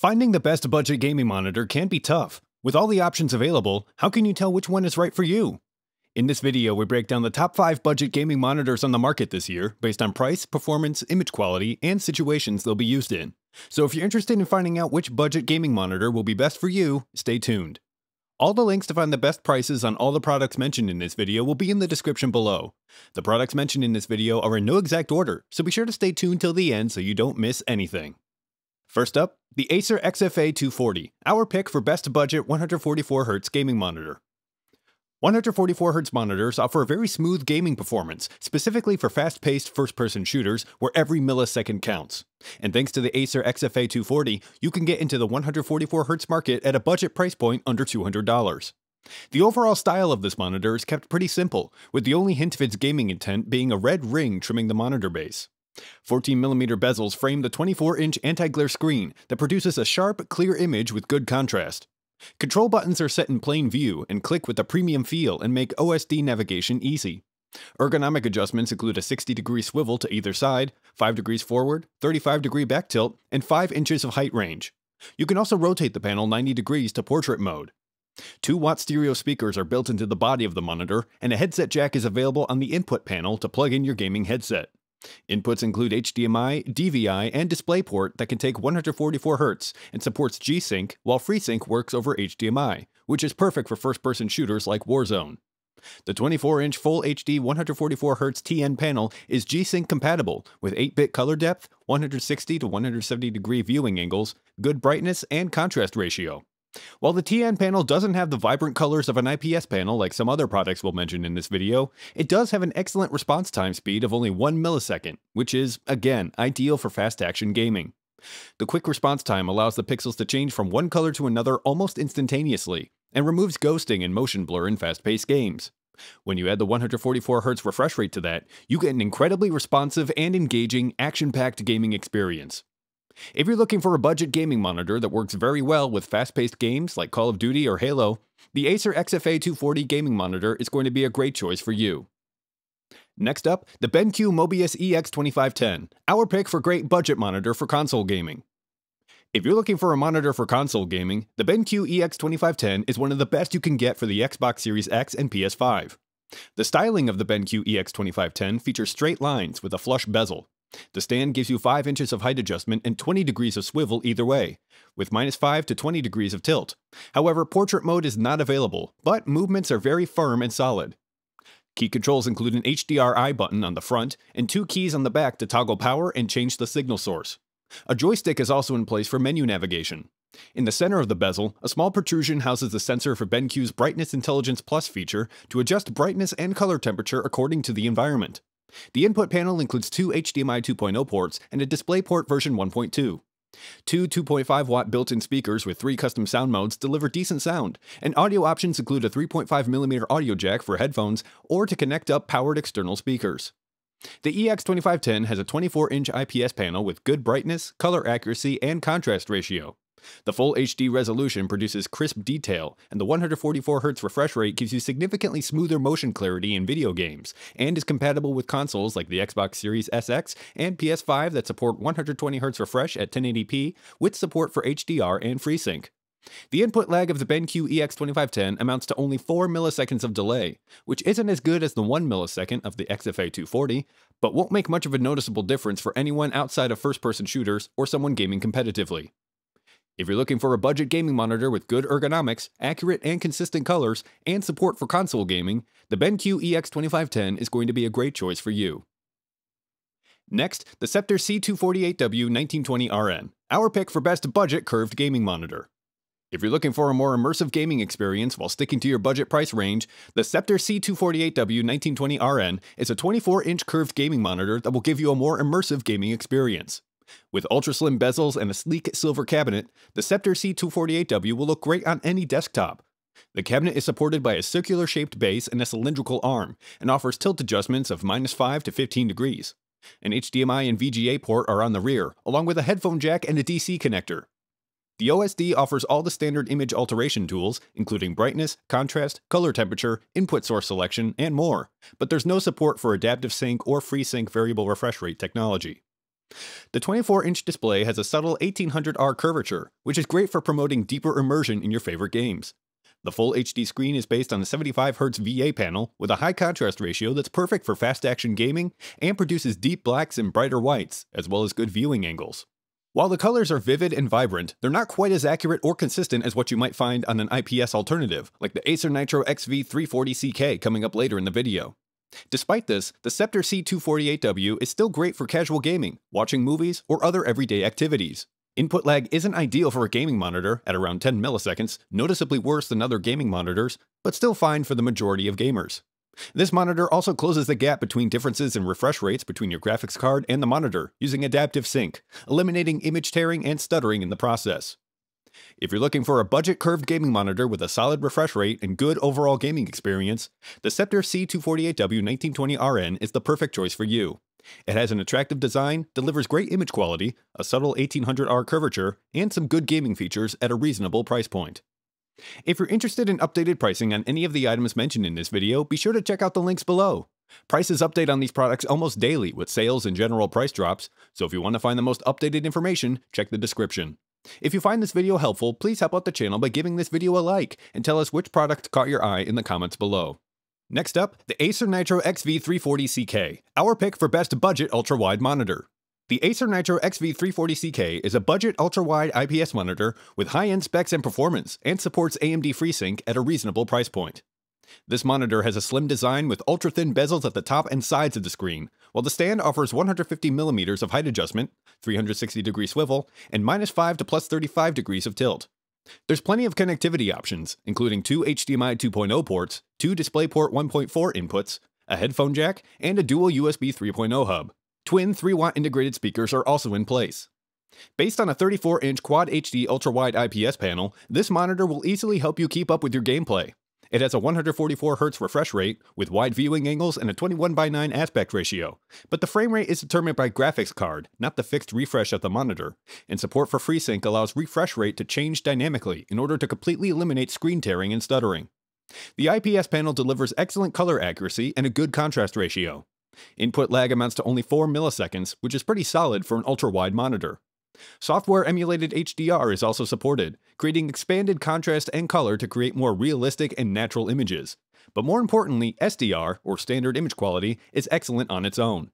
Finding the best budget gaming monitor can be tough. With all the options available, how can you tell which one is right for you? In this video, we break down the top 5 budget gaming monitors on the market this year, based on price, performance, image quality, and situations they'll be used in. So if you're interested in finding out which budget gaming monitor will be best for you, stay tuned. All the links to find the best prices on all the products mentioned in this video will be in the description below. The products mentioned in this video are in no exact order, so be sure to stay tuned till the end so you don't miss anything. First up, the Acer XFA 240, our pick for best budget 144Hz gaming monitor. 144Hz monitors offer a very smooth gaming performance, specifically for fast-paced first-person shooters where every millisecond counts. And thanks to the Acer XFA 240, you can get into the 144Hz market at a budget price point under $200. The overall style of this monitor is kept pretty simple, with the only hint of its gaming intent being a red ring trimming the monitor base. 14mm bezels frame the 24-inch anti-glare screen that produces a sharp, clear image with good contrast. Control buttons are set in plain view and click with a premium feel and make OSD navigation easy. Ergonomic adjustments include a 60 degree swivel to either side, 5 degrees forward, 35 degree back tilt, and 5 inches of height range. You can also rotate the panel 90 degrees to portrait mode. 2 watt stereo speakers are built into the body of the monitor, and a headset jack is available on the input panel to plug in your gaming headset. Inputs include HDMI, DVI, and DisplayPort that can take 144Hz and supports G-Sync, while FreeSync works over HDMI, which is perfect for first-person shooters like Warzone. The 24-inch Full HD 144Hz TN panel is G-Sync compatible with 8-bit color depth, 160 to 170 degree viewing angles, good brightness, and contrast ratio. While the TN panel doesn't have the vibrant colors of an IPS panel like some other products we'll mention in this video, it does have an excellent response time speed of only 1 millisecond, which is, again, ideal for fast action gaming. The quick response time allows the pixels to change from one color to another almost instantaneously, and removes ghosting and motion blur in fast-paced games. When you add the 144Hz refresh rate to that, you get an incredibly responsive and engaging, action-packed gaming experience. If you're looking for a budget gaming monitor that works very well with fast-paced games like Call of Duty or Halo, the Acer XFA 240 gaming monitor is going to be a great choice for you. Next up, the BenQ MOBIUZ EX2510, our pick for great budget monitor for console gaming. If you're looking for a monitor for console gaming, the BenQ EX2510 is one of the best you can get for the Xbox Series X and PS5. The styling of the BenQ EX2510 features straight lines with a flush bezel, the stand gives you 5 inches of height adjustment and 20 degrees of swivel either way, with minus 5 to 20 degrees of tilt. However, portrait mode is not available, but movements are very firm and solid. Key controls include an HDRI button on the front and two keys on the back to toggle power and change the signal source. A joystick is also in place for menu navigation. In the center of the bezel, a small protrusion houses the sensor for BenQ's Brightness Intelligence Plus feature to adjust brightness and color temperature according to the environment. The input panel includes two HDMI 2.0 ports and a DisplayPort version 1.2. Two 2.5 watt built in speakers with three custom sound modes deliver decent sound, and audio options include a 3.5mm audio jack for headphones or to connect up powered external speakers. The EX2510 has a 24 inch IPS panel with good brightness, color accuracy, and contrast ratio. The full HD resolution produces crisp detail, and the 144Hz refresh rate gives you significantly smoother motion clarity in video games, and is compatible with consoles like the Xbox Series SX and PS5 that support 120Hz refresh at 1080p with support for HDR and FreeSync. The input lag of the BenQ EX2510 amounts to only 4 milliseconds of delay, which isn't as good as the 1 millisecond of the XFA 240, but won't make much of a noticeable difference for anyone outside of first-person shooters or someone gaming competitively. If you're looking for a budget gaming monitor with good ergonomics, accurate and consistent colors, and support for console gaming, the BenQ EX2510 is going to be a great choice for you. Next, the Sceptre C248W 1920RN, our pick for best budget curved gaming monitor. If you're looking for a more immersive gaming experience while sticking to your budget price range, the Sceptre C248W 1920RN is a 24-inch curved gaming monitor that will give you a more immersive gaming experience. With ultra-slim bezels and a sleek silver cabinet, the Sceptre C248W will look great on any desktop. The cabinet is supported by a circular-shaped base and a cylindrical arm, and offers tilt adjustments of minus 5 to 15 degrees. An HDMI and VGA port are on the rear, along with a headphone jack and a DC connector. The OSD offers all the standard image alteration tools, including brightness, contrast, color temperature, input source selection, and more, but there's no support for adaptive sync or FreeSync variable refresh rate technology. The 24-inch display has a subtle 1800R curvature, which is great for promoting deeper immersion in your favorite games. The full HD screen is based on a 75Hz VA panel with a high contrast ratio that's perfect for fast action gaming and produces deep blacks and brighter whites, as well as good viewing angles. While the colors are vivid and vibrant, they're not quite as accurate or consistent as what you might find on an IPS alternative, like the Acer Nitro XV340CK coming up later in the video. Despite this, the Sceptre C248W is still great for casual gaming, watching movies, or other everyday activities. Input lag isn't ideal for a gaming monitor at around 10 milliseconds, noticeably worse than other gaming monitors, but still fine for the majority of gamers. This monitor also closes the gap between differences in refresh rates between your graphics card and the monitor using adaptive sync, eliminating image tearing and stuttering in the process. If you're looking for a budget curved gaming monitor with a solid refresh rate and good overall gaming experience, the Sceptre C248W 1920RN is the perfect choice for you. It has an attractive design, delivers great image quality, a subtle 1800R curvature, and some good gaming features at a reasonable price point. If you're interested in updated pricing on any of the items mentioned in this video, be sure to check out the links below. Prices update on these products almost daily with sales and general price drops, so if you want to find the most updated information, check the description. If you find this video helpful, please help out the channel by giving this video a like and tell us which product caught your eye in the comments below. Next up, the Acer Nitro XV340CK, our pick for best budget ultra-wide monitor. The Acer Nitro XV340CK is a budget ultra-wide IPS monitor with high-end specs and performance and supports AMD FreeSync at a reasonable price point. This monitor has a slim design with ultra-thin bezels at the top and sides of the screen, while the stand offers 150mm of height adjustment, 360 degree swivel, and minus 5 to plus 35 degrees of tilt. There's plenty of connectivity options, including two HDMI 2.0 ports, two DisplayPort 1.4 inputs, a headphone jack, and a dual USB 3.0 hub. Twin 3-watt integrated speakers are also in place. Based on a 34-inch Quad HD ultra-wide IPS panel, this monitor will easily help you keep up with your gameplay. It has a 144Hz refresh rate, with wide viewing angles and a 21 by 9 aspect ratio, but the frame rate is determined by graphics card, not the fixed refresh of the monitor, and support for FreeSync allows refresh rate to change dynamically in order to completely eliminate screen tearing and stuttering. The IPS panel delivers excellent color accuracy and a good contrast ratio. Input lag amounts to only 4 milliseconds, which is pretty solid for an ultra-wide monitor. Software emulated HDR is also supported, creating expanded contrast and color to create more realistic and natural images. But more importantly, SDR, or standard image quality, is excellent on its own.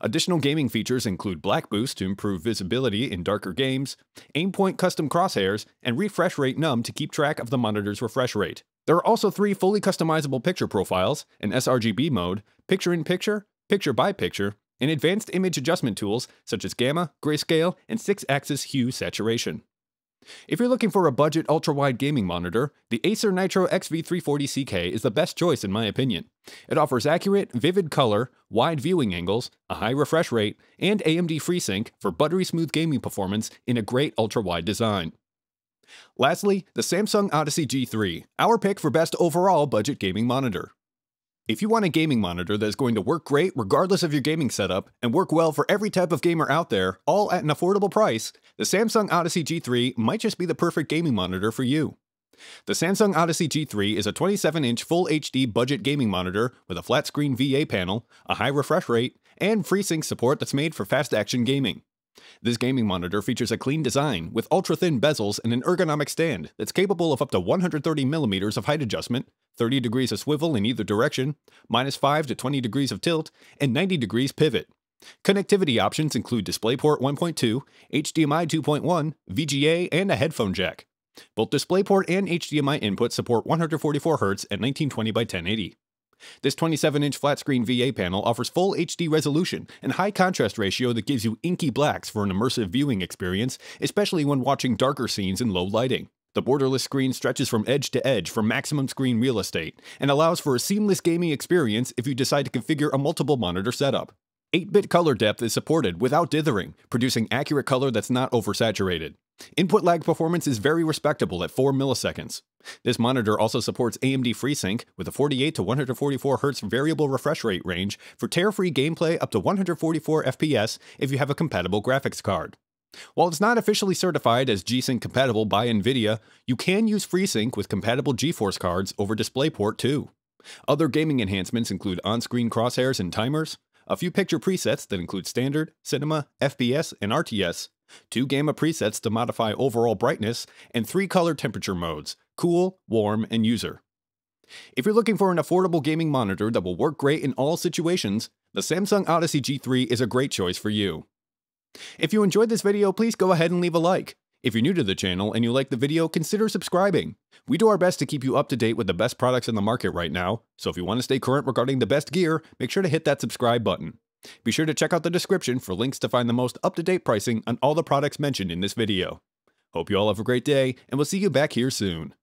Additional gaming features include Black Boost to improve visibility in darker games, Aimpoint custom crosshairs, and refresh rate num to keep track of the monitor's refresh rate. There are also three fully customizable picture profiles, an sRGB mode, picture-in-picture, picture-by-picture, and advanced image adjustment tools such as gamma, grayscale, and 6-axis hue saturation. If you're looking for a budget ultra-wide gaming monitor, the Acer Nitro XV340CK is the best choice in my opinion. It offers accurate, vivid color, wide viewing angles, a high refresh rate, and AMD FreeSync for buttery smooth gaming performance in a great ultra-wide design. Lastly, the Samsung Odyssey G3, our pick for best overall budget gaming monitor. If you want a gaming monitor that is going to work great regardless of your gaming setup and work well for every type of gamer out there, all at an affordable price, the Samsung Odyssey G3 might just be the perfect gaming monitor for you. The Samsung Odyssey G3 is a 27-inch Full HD budget gaming monitor with a flat screen VA panel, a high refresh rate, and FreeSync support that's made for fast action gaming. This gaming monitor features a clean design with ultra-thin bezels and an ergonomic stand that's capable of up to 130mm of height adjustment, 30 degrees of swivel in either direction, minus 5 to 20 degrees of tilt, and 90 degrees pivot. Connectivity options include DisplayPort 1.2, HDMI 2.1, VGA, and a headphone jack. Both DisplayPort and HDMI inputs support 144Hz at 1920 by 1080. This 27-inch flat-screen VA panel offers full HD resolution and high contrast ratio that gives you inky blacks for an immersive viewing experience, especially when watching darker scenes in low lighting. The borderless screen stretches from edge to edge for maximum screen real estate, and allows for a seamless gaming experience if you decide to configure a multiple monitor setup. 8-bit color depth is supported without dithering, producing accurate color that's not oversaturated. Input lag performance is very respectable at 4 milliseconds. This monitor also supports AMD FreeSync with a 48 to 144 Hz variable refresh rate range for tear-free gameplay up to 144 FPS if you have a compatible graphics card. While it's not officially certified as G-Sync compatible by NVIDIA, you can use FreeSync with compatible GeForce cards over DisplayPort too. Other gaming enhancements include on-screen crosshairs and timers, a few picture presets that include standard, cinema, FPS, and RTS, two gamma presets to modify overall brightness, and three color temperature modes cool, warm, and user. If you're looking for an affordable gaming monitor that will work great in all situations, the Samsung Odyssey G3 is a great choice for you. If you enjoyed this video, please go ahead and leave a like. If you're new to the channel and you like the video, consider subscribing. We do our best to keep you up to date with the best products in the market right now, so if you want to stay current regarding the best gear, make sure to hit that subscribe button. Be sure to check out the description for links to find the most up-to-date pricing on all the products mentioned in this video. Hope you all have a great day, and we'll see you back here soon.